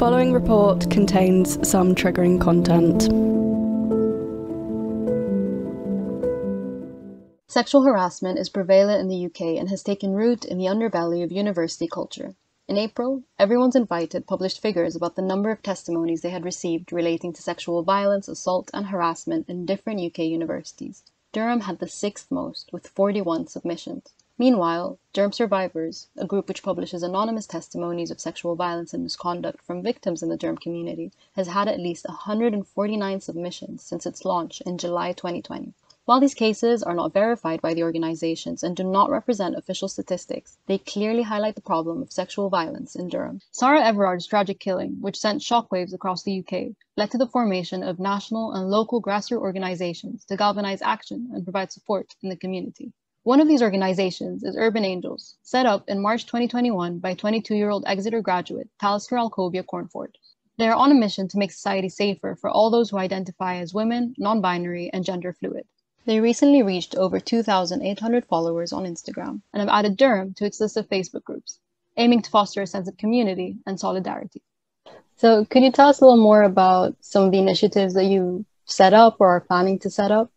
following report contains some triggering content. Sexual harassment is prevalent in the UK and has taken root in the underbelly of university culture. In April, Everyone's Invited published figures about the number of testimonies they had received relating to sexual violence, assault, and harassment in different UK universities. Durham had the sixth most, with 41 submissions. Meanwhile, Durham Survivors, a group which publishes anonymous testimonies of sexual violence and misconduct from victims in the Durham community, has had at least 149 submissions since its launch in July 2020. While these cases are not verified by the organizations and do not represent official statistics, they clearly highlight the problem of sexual violence in Durham. Sarah Everard's tragic killing, which sent shockwaves across the UK, led to the formation of national and local grassroots organizations to galvanize action and provide support in the community. One of these organizations is Urban Angels, set up in March 2021 by 22 year old Exeter graduate Talisker Alcovia Cornford. They are on a mission to make society safer for all those who identify as women, non binary, and gender fluid. They recently reached over 2,800 followers on Instagram and have added Durham to its list of Facebook groups, aiming to foster a sense of community and solidarity. So, could you tell us a little more about some of the initiatives that you set up or are planning to set up?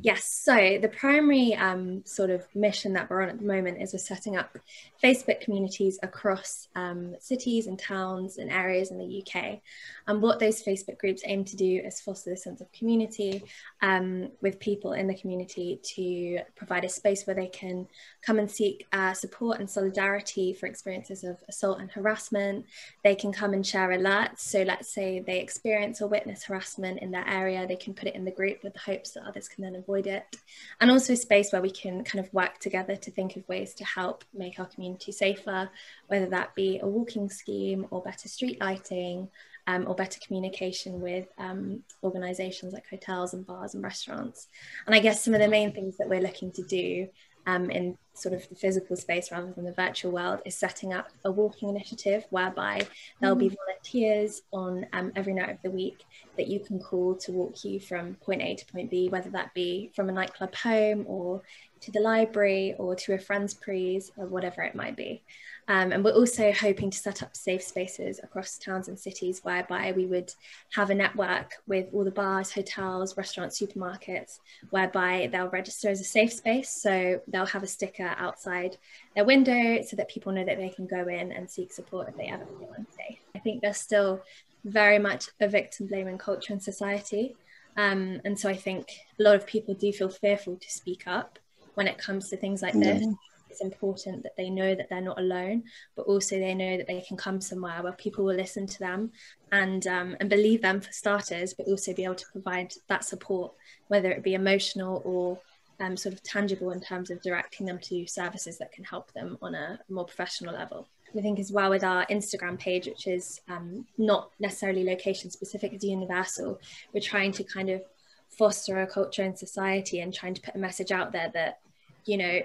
Yes, so the primary um, sort of mission that we're on at the moment is we're setting up Facebook communities across um, cities and towns and areas in the UK. And what those Facebook groups aim to do is foster a sense of community um, with people in the community to provide a space where they can come and seek uh, support and solidarity for experiences of assault and harassment. They can come and share alerts. So let's say they experience or witness harassment in their area, they can put it in the group with the hopes that others can then avoid it. And also a space where we can kind of work together to think of ways to help make our community safer, whether that be a walking scheme or better street lighting um, or better communication with um, organisations like hotels and bars and restaurants. And I guess some of the main things that we're looking to do um, in sort of the physical space rather than the virtual world is setting up a walking initiative whereby there'll be mm. volunteers on um, every night of the week that you can call to walk you from point A to point B, whether that be from a nightclub home or to the library or to a friend's prees or whatever it might be. Um, and we're also hoping to set up safe spaces across towns and cities whereby we would have a network with all the bars, hotels, restaurants, supermarkets, whereby they'll register as a safe space. So they'll have a sticker outside their window so that people know that they can go in and seek support if they ever feel unsafe. I think there's still very much a victim blaming culture in society. Um, and so I think a lot of people do feel fearful to speak up when it comes to things like this it's important that they know that they're not alone, but also they know that they can come somewhere where people will listen to them and um, and believe them for starters, but also be able to provide that support, whether it be emotional or um, sort of tangible in terms of directing them to services that can help them on a more professional level. I think as well with our Instagram page, which is um, not necessarily location specific, it's universal. We're trying to kind of foster a culture in society and trying to put a message out there that, you know,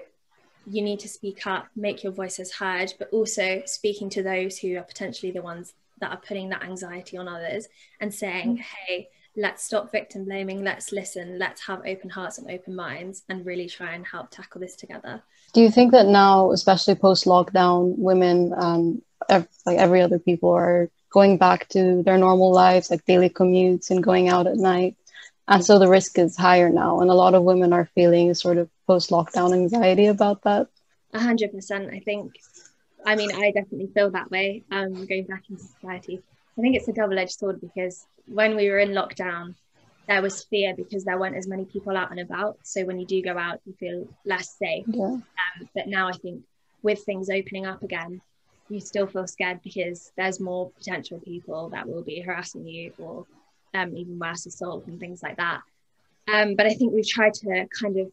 you need to speak up, make your voices heard, but also speaking to those who are potentially the ones that are putting that anxiety on others and saying, mm. hey, let's stop victim blaming, let's listen, let's have open hearts and open minds and really try and help tackle this together. Do you think that now, especially post lockdown, women, um, ev- like every other people, are going back to their normal lives, like daily commutes and going out at night? And so the risk is higher now. And a lot of women are feeling sort of post lockdown anxiety about that. A hundred percent. I think, I mean, I definitely feel that way um, going back into society. I think it's a double edged sword because when we were in lockdown, there was fear because there weren't as many people out and about. So when you do go out, you feel less safe. Yeah. Um, but now I think with things opening up again, you still feel scared because there's more potential people that will be harassing you or um, even worse assault and things like that. Um, but I think we've tried to kind of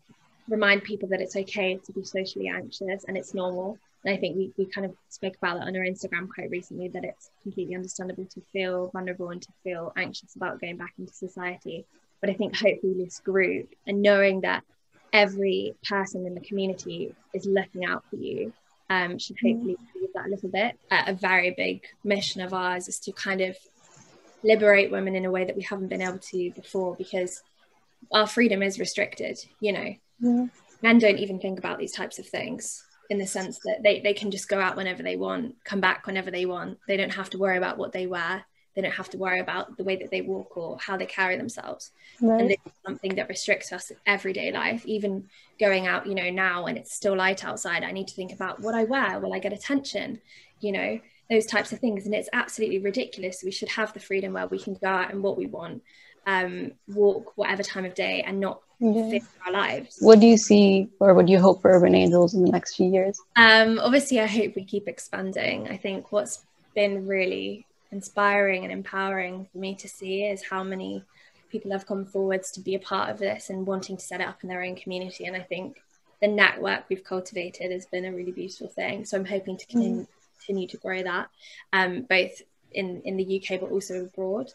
remind people that it's okay to be socially anxious and it's normal. And I think we, we kind of spoke about that on our Instagram quite recently that it's completely understandable to feel vulnerable and to feel anxious about going back into society. But I think hopefully this group and knowing that every person in the community is looking out for you um, should mm. hopefully do that a little bit. Uh, a very big mission of ours is to kind of liberate women in a way that we haven't been able to before because our freedom is restricted, you know. Yeah. Men don't even think about these types of things. in the sense that they, they can just go out whenever they want, come back whenever they want. They don't have to worry about what they wear. They don't have to worry about the way that they walk or how they carry themselves. Right. And this is something that restricts us everyday life. Even going out, you know, now when it's still light outside, I need to think about what I wear. Will I get attention? You know, those types of things. And it's absolutely ridiculous. We should have the freedom where we can go out and what we want, um, walk whatever time of day and not yeah. our lives. What do you see or what do you hope for Urban Angels in the next few years? Um, obviously, I hope we keep expanding. I think what's been really inspiring and empowering for me to see is how many people have come forwards to be a part of this and wanting to set it up in their own community. And I think the network we've cultivated has been a really beautiful thing. So I'm hoping to continue, mm. continue to grow that, um, both in, in the UK but also abroad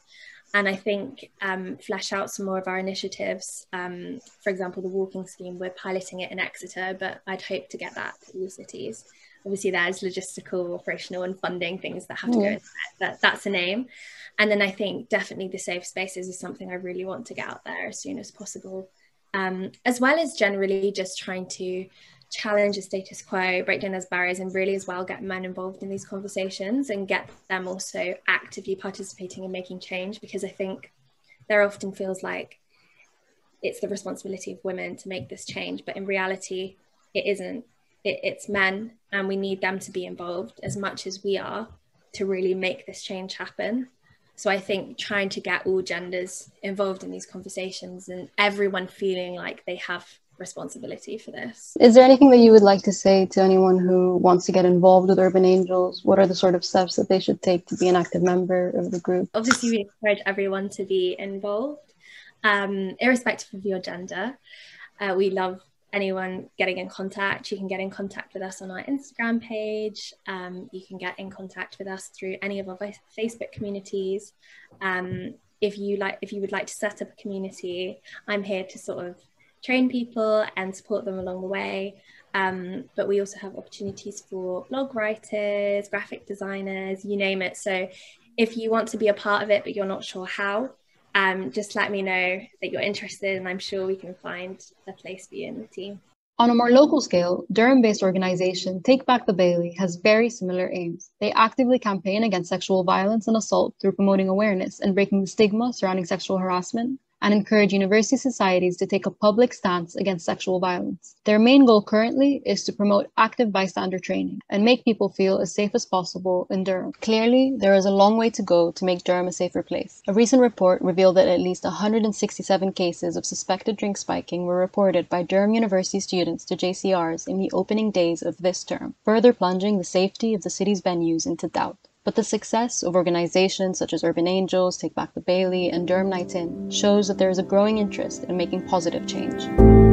and I think um, flesh out some more of our initiatives. Um, for example, the walking scheme, we're piloting it in Exeter, but I'd hope to get that to all cities. Obviously, there's logistical, operational, and funding things that have to mm. go into that. that. That's a name. And then I think definitely the safe spaces is something I really want to get out there as soon as possible, um, as well as generally just trying to challenge the status quo, break down those barriers, and really as well get men involved in these conversations and get them also actively participating and making change because I think there often feels like it's the responsibility of women to make this change, but in reality, it isn't. It, it's men, and we need them to be involved as much as we are to really make this change happen. So I think trying to get all genders involved in these conversations and everyone feeling like they have responsibility for this. Is there anything that you would like to say to anyone who wants to get involved with Urban Angels? What are the sort of steps that they should take to be an active member of the group? Obviously, we encourage everyone to be involved, um, irrespective of your gender. Uh, we love anyone getting in contact. You can get in contact with us on our Instagram page. Um, you can get in contact with us through any of our Facebook communities. Um, if you like, if you would like to set up a community, I'm here to sort of train people and support them along the way. Um, but we also have opportunities for blog writers, graphic designers, you name it. So if you want to be a part of it, but you're not sure how, um, just let me know that you're interested, and I'm sure we can find a place for you in the team. On a more local scale, Durham based organization Take Back the Bailey has very similar aims. They actively campaign against sexual violence and assault through promoting awareness and breaking the stigma surrounding sexual harassment, and encourage university societies to take a public stance against sexual violence. Their main goal currently is to promote active bystander training and make people feel as safe as possible in Durham. Clearly, there is a long way to go to make Durham a safer place. A recent report revealed that at least 167 cases of suspected drink spiking were reported by Durham University students to JCRs in the opening days of this term, further plunging the safety of the city's venues into doubt. But the success of organizations such as Urban Angels, Take Back the Bailey, and Durham Nights In shows that there is a growing interest in making positive change.